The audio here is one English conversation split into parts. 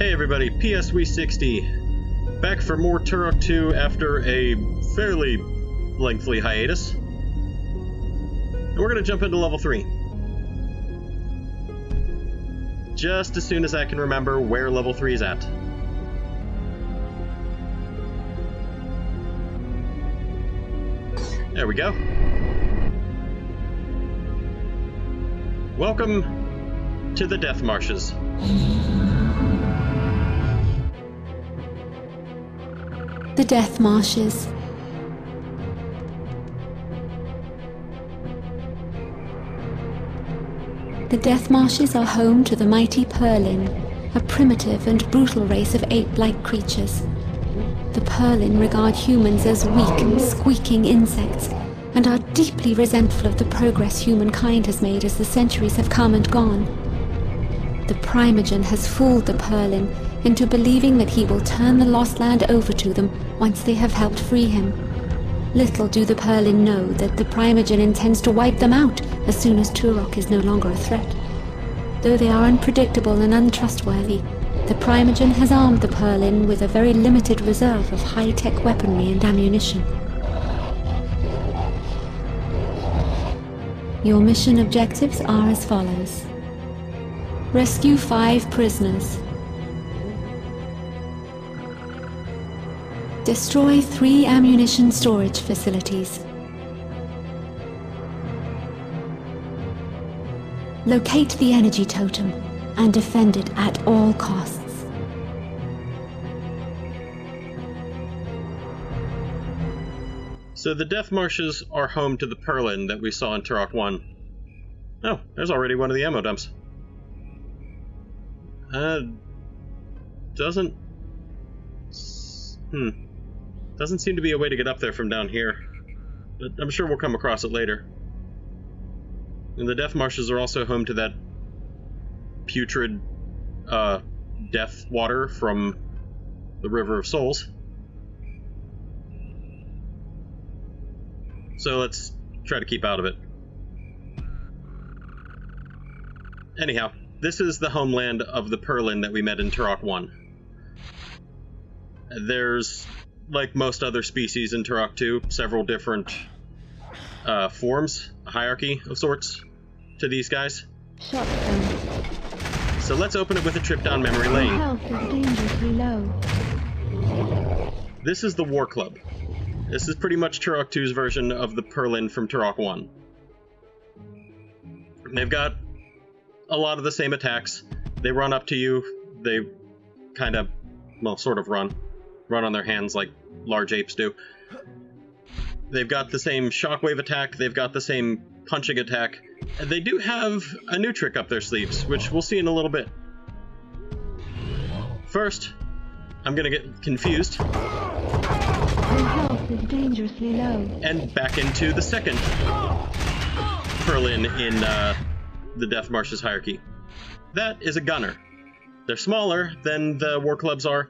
Hey everybody, PSWii60. Back for more Turok 2 after a fairly lengthy hiatus. And we're gonna jump into level 3. Just as soon as I can remember where level 3 is at. There we go. Welcome to the Death Marshes. The Death Marshes. The Death Marshes are home to the mighty Purr-linn, a primitive and brutal race of ape-like creatures. The Purr-linn regard humans as weak and squeaking insects, and are deeply resentful of the progress humankind has made as the centuries have come and gone. The Primogen has fooled the Purr-linn into believing that he will turn the Lost Land over to them once they have helped free him. Little do the Purr-linn know that the Primogen intends to wipe them out as soon as Turok is no longer a threat. Though they are unpredictable and untrustworthy, the Primogen has armed the Purr-linn with a very limited reserve of high-tech weaponry and ammunition. Your mission objectives are as follows. Rescue five prisoners. Destroy three ammunition storage facilities. Locate the energy totem and defend it at all costs. So the Death Marshes are home to the Purr-linn that we saw in Turok 1. Oh, there's already one of the ammo dumps. Uh, doesn't... Hmm. Doesn't seem to be a way to get up there from down here. But I'm sure we'll come across it later. And the Death Marshes are also home to that putrid, uh, death water from the River of Souls. So let's try to keep out of it. Anyhow, this is the homeland of the Purr-linn that we met in Turok 1. There's, like most other species in Turok 2, several different uh, forms, a hierarchy of sorts, to these guys. Shotgun. So let's open it with a trip down memory lane. health is dangerously low. This is the War Club. This is pretty much Turok 2's version of the Purr-linn from Turok 1. They've got a lot of the same attacks. They run up to you. They kind of, well, sort of run. Run on their hands like large apes do. They've got the same shockwave attack. They've got the same punching attack. And they do have a new trick up their sleeves, which we'll see in a little bit. First, I'm gonna get confused Your health is dangerously low. and back into the second Purr-linn in uh, the Death Marshes hierarchy. That is a gunner. They're smaller than the war clubs are,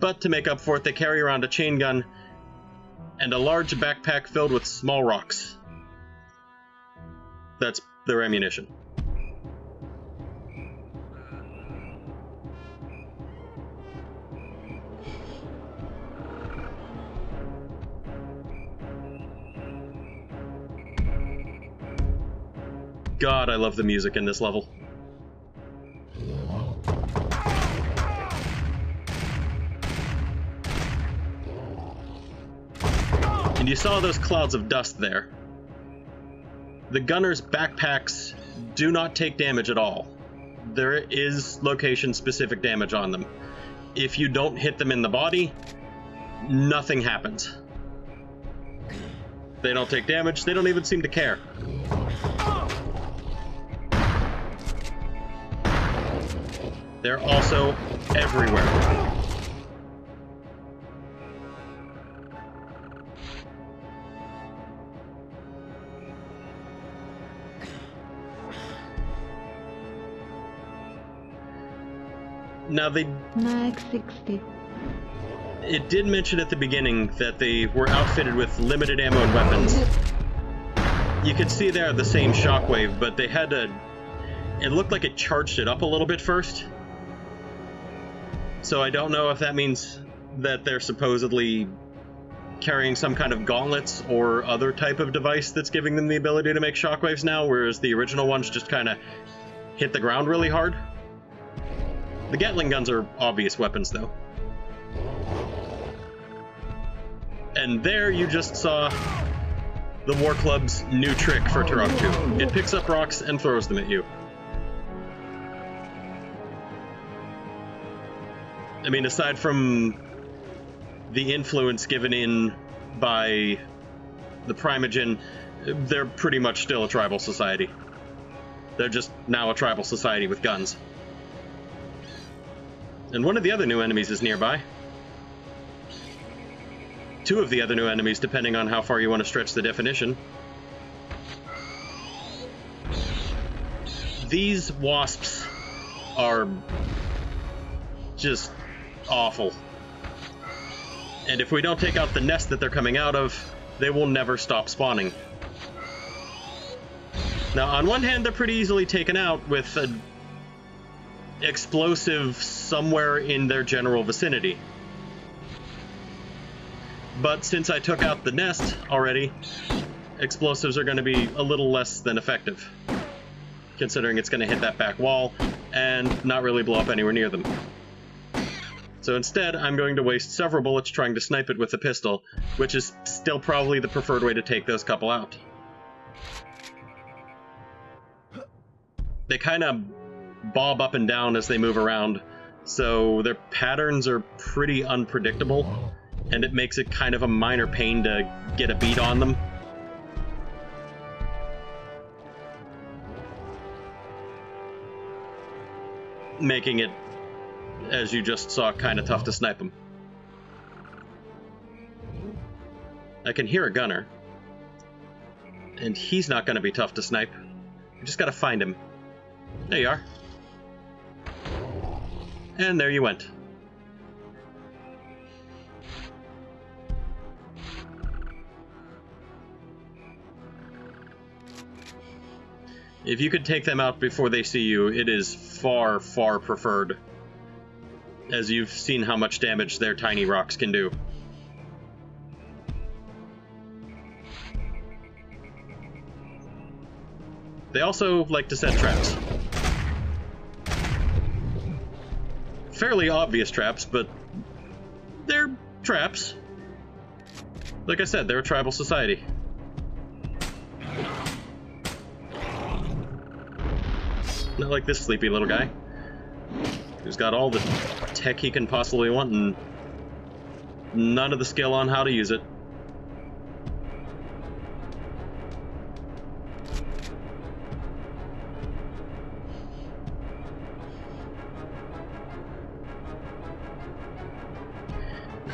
but to make up for it, they carry around a chain gun and a large backpack filled with small rocks. That's their ammunition. God, I love the music in this level. And you saw those clouds of dust there. The gunner's backpacks do not take damage at all. There is location specific damage on them. If you don't hit them in the body, nothing happens. They don't take damage, they don't even seem to care. They're also everywhere. Now they Mag 60. it did mention at the beginning that they were outfitted with limited ammo and weapons. You could see there the same shockwave, but they had to. It looked like it charged it up a little bit first. So I don't know if that means that they're supposedly carrying some kind of gauntlets or other type of device that's giving them the ability to make shockwaves now, whereas the original ones just kind of hit the ground really hard. The Gatling guns are obvious weapons, though. And there you just saw the War Club's new trick for Turok 2. It picks up rocks and throws them at you. I mean, aside from the influence given in by the Primogen, they're pretty much still a tribal society. They're just now a tribal society with guns. And one of the other new enemies is nearby. Two of the other new enemies, depending on how far you want to stretch the definition. These wasps are just awful. And if we don't take out the nest that they're coming out of, they will never stop spawning. Now, on one hand, they're pretty easily taken out with an explosive somewhere in their general vicinity. But since I took out the nest already, explosives are going to be a little less than effective, considering it's going to hit that back wall and not really blow up anywhere near them. So instead, I'm going to waste several bullets trying to snipe it with a pistol, which is still probably the preferred way to take those couple out. They kind of bob up and down as they move around, so their patterns are pretty unpredictable, and it makes it kind of a minor pain to get a beat on them. Making it as you just saw, kind of tough to snipe him. I can hear a gunner. And he's not going to be tough to snipe. I just got to find him. There you are. And there you went. If you could take them out before they see you, it is far, far preferred as you've seen how much damage their tiny rocks can do. They also like to set traps. Fairly obvious traps, but they're traps. Like I said, they're a tribal society. Not like this sleepy little guy. Who's got all the tech he can possibly want and none of the skill on how to use it.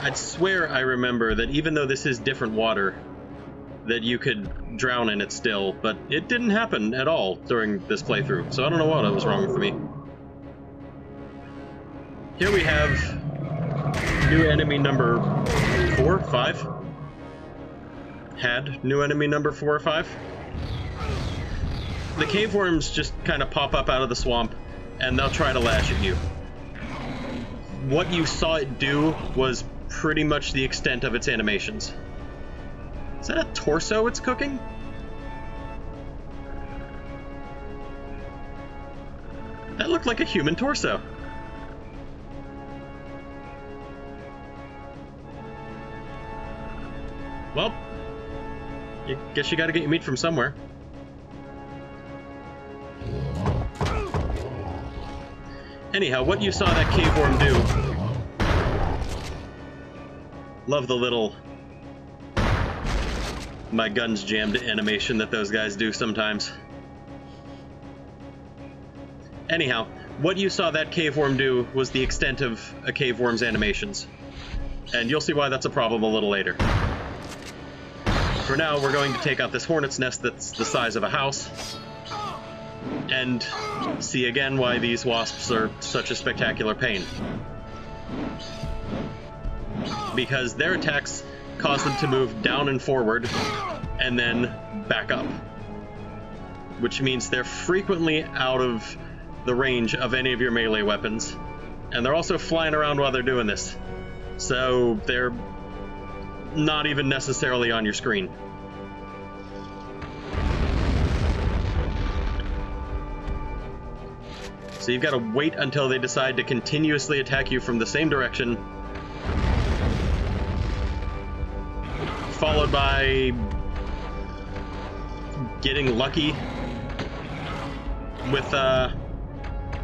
I'd swear I remember that even though this is different water, that you could drown in it still, but it didn't happen at all during this playthrough, so I don't know what was wrong with me. Here we have new enemy number four, five. Had new enemy number four or five. The cave worms just kind of pop up out of the swamp and they'll try to lash at you. What you saw it do was pretty much the extent of its animations. Is that a torso it's cooking? That looked like a human torso. Well, you guess you gotta get your meat from somewhere. Anyhow, what you saw that cave worm do... Love the little... My gun's jammed animation that those guys do sometimes. Anyhow, what you saw that cave worm do was the extent of a cave worm's animations. And you'll see why that's a problem a little later. For now, we're going to take out this hornet's nest that's the size of a house, and see again why these wasps are such a spectacular pain. Because their attacks cause them to move down and forward, and then back up. Which means they're frequently out of the range of any of your melee weapons, And they're also flying around while they're doing this. So they're not even necessarily on your screen. So you've got to wait until they decide to continuously attack you from the same direction. Followed by getting lucky with, uh,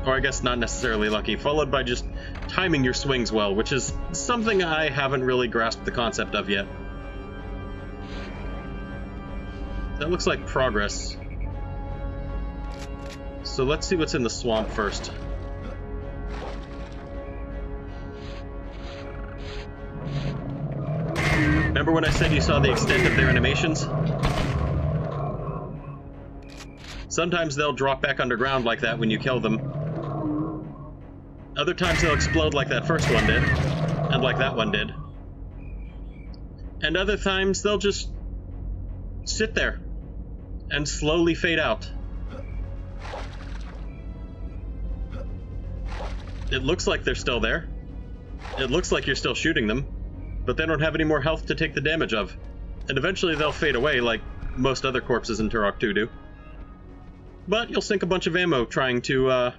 or I guess not necessarily lucky, followed by just timing your swings well, which is something I haven't really grasped the concept of yet. That looks like progress. So let's see what's in the swamp first. Remember when I said you saw the extent of their animations? Sometimes they'll drop back underground like that when you kill them. Other times they'll explode like that first one did, and like that one did. And other times they'll just sit there and slowly fade out. It looks like they're still there. It looks like you're still shooting them, but they don't have any more health to take the damage of. And eventually they'll fade away like most other corpses in Turok 2 do. But you'll sink a bunch of ammo trying to, uh,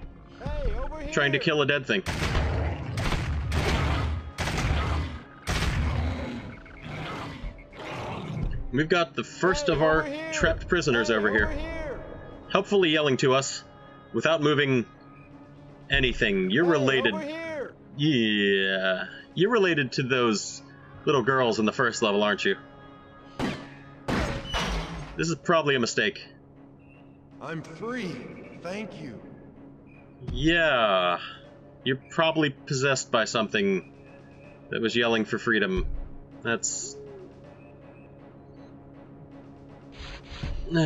trying to kill a dead thing. We've got the first of our trapped prisoners over, here. here, helpfully yelling to us without moving anything. You're related. Yeah. You're related to those little girls in the first level, aren't you? This is probably a mistake. I'm free. Thank you. Yeah. You're probably possessed by something that was yelling for freedom. That's.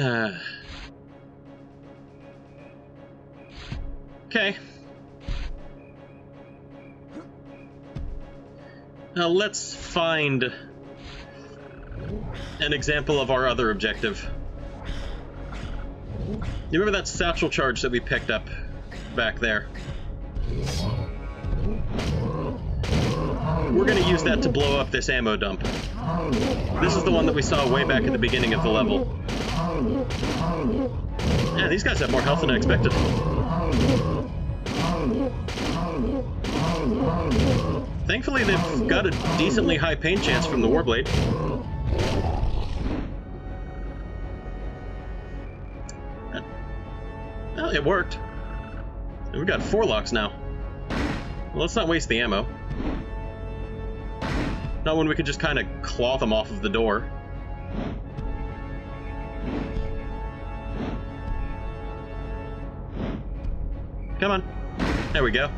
okay. Now let's find an example of our other objective. You remember that satchel charge that we picked up back there? We're gonna use that to blow up this ammo dump. This is the one that we saw way back at the beginning of the level. Yeah, these guys have more health than I expected. Thankfully, they've got a decently high pain chance from the Warblade. Well, it worked. And we've got four locks now. Well, let's not waste the ammo. Not when we could just kind of claw them off of the door. Come on. There we go.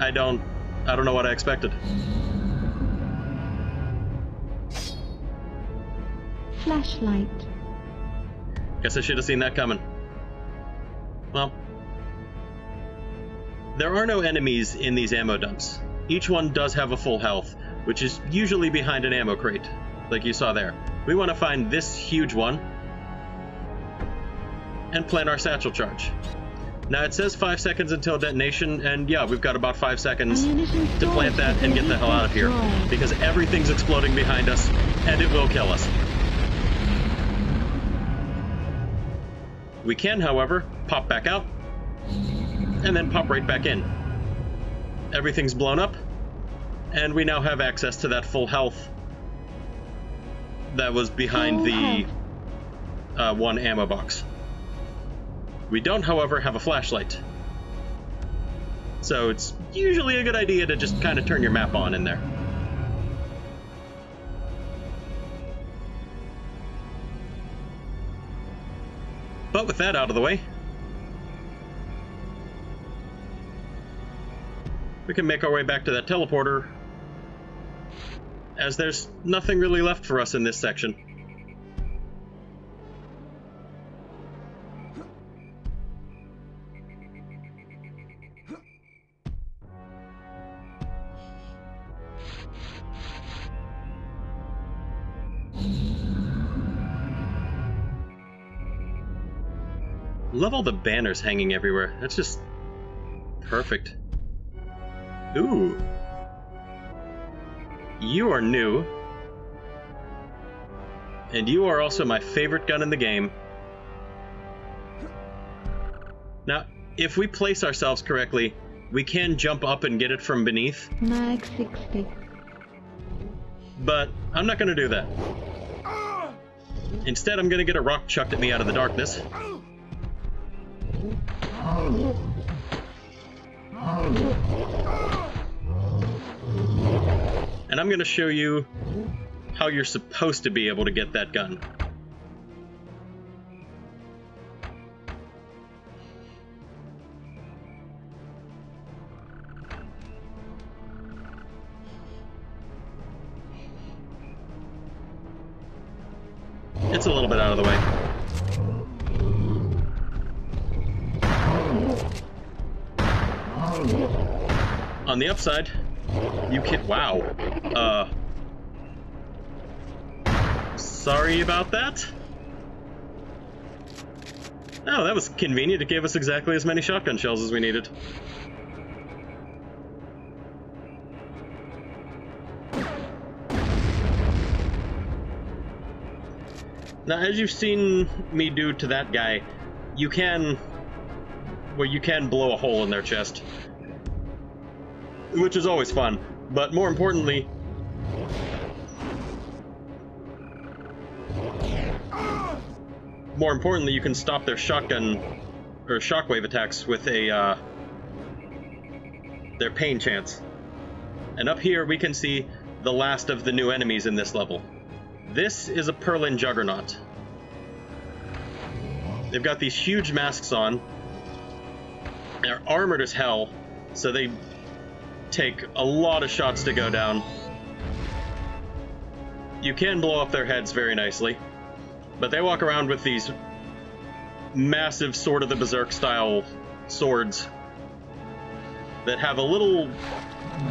I don't... I don't know what I expected. Flashlight. Guess I should have seen that coming. Well, there are no enemies in these ammo dumps. Each one does have a full health, which is usually behind an ammo crate, like you saw there. We want to find this huge one and plant our satchel charge. Now it says five seconds until detonation, and yeah, we've got about five seconds to plant that and get the hell out of here. Because everything's exploding behind us, and it will kill us. We can, however, pop back out, and then pop right back in. Everything's blown up, and we now have access to that full health that was behind the uh, one ammo box. We don't, however, have a flashlight. So it's usually a good idea to just kind of turn your map on in there. But with that out of the way, we can make our way back to that teleporter, as there's nothing really left for us in this section. Love all the banners hanging everywhere. That's just perfect. Ooh. You are new. And you are also my favorite gun in the game. Now, if we place ourselves correctly, we can jump up and get it from beneath, Mag 60. but I'm not going to do that. Instead, I'm going to get a rock chucked at me out of the darkness. And I'm going to show you how you're supposed to be able to get that gun. The upside, you can. Wow. Uh. Sorry about that. Oh, that was convenient. It gave us exactly as many shotgun shells as we needed. Now, as you've seen me do to that guy, you can. Well, you can blow a hole in their chest. Which is always fun. But more importantly, more importantly, you can stop their shotgun or shockwave attacks with a uh, their pain chance. And up here, we can see the last of the new enemies in this level. This is a Purr-linn Juggernaut. They've got these huge masks on. They're armored as hell, so they take a lot of shots to go down. You can blow up their heads very nicely, but they walk around with these massive Sword of the Berserk style swords that have a little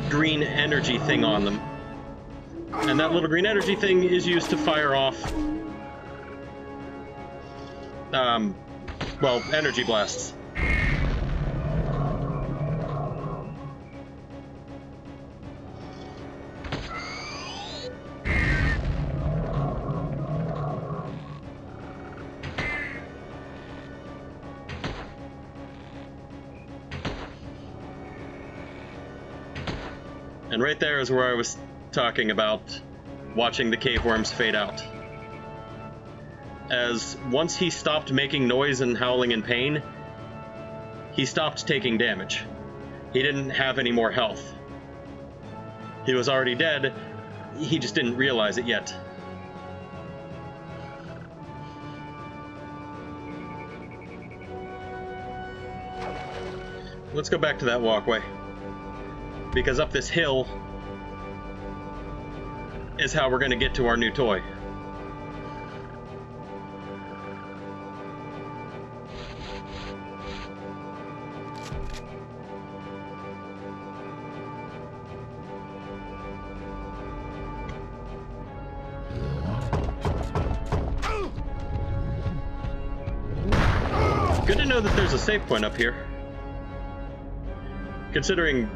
green energy thing on them. And that little green energy thing is used to fire off, um, well, energy blasts. Right there is where I was talking about watching the cave worms fade out. As once he stopped making noise and howling in pain, he stopped taking damage. He didn't have any more health. He was already dead, he just didn't realize it yet. Let's go back to that walkway. Because up this hill is how we're going to get to our new toy. Good to know that there's a save point up here. Considering,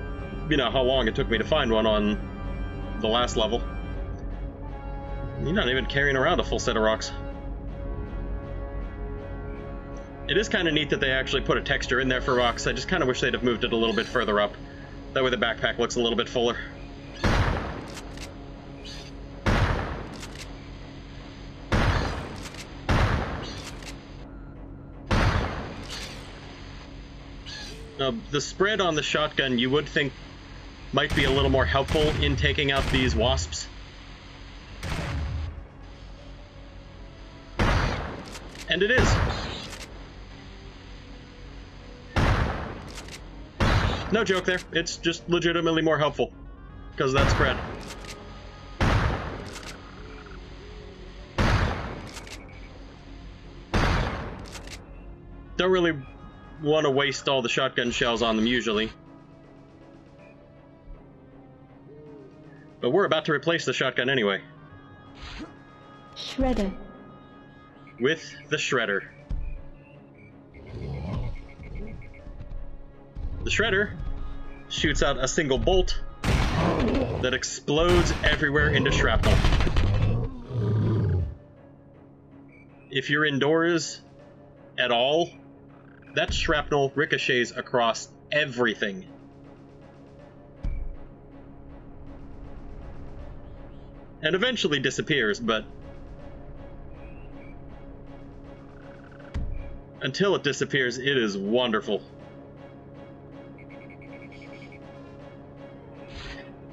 you know, how long it took me to find one on the last level. You're not even carrying around a full set of rocks. It is kind of neat that they actually put a texture in there for rocks. I just kind of wish they'd have moved it a little bit further up. That way the backpack looks a little bit fuller. Now, the spread on the shotgun you would think might be a little more helpful in taking out these wasps. And it is. No joke there. It's just legitimately more helpful. Because of that spread. Don't really want to waste all the shotgun shells on them usually. But we're about to replace the shotgun anyway. Shredder. With the shredder. The Shredder shoots out a single bolt that explodes everywhere into shrapnel. If you're indoors at all, that shrapnel ricochets across everything. And eventually disappears, but until it disappears, it is wonderful.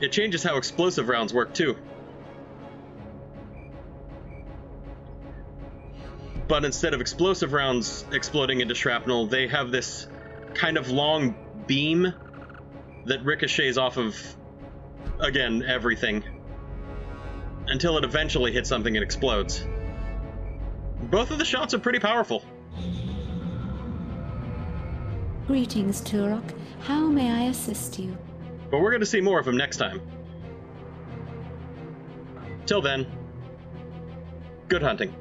It changes how explosive rounds work too. But instead of explosive rounds exploding into shrapnel, they have this kind of long beam that ricochets off of, again, everything. Until it eventually hits something and explodes. Both of the shots are pretty powerful. Greetings, Turok. How may I assist you? But we're going to see more of him next time. Till then, good hunting.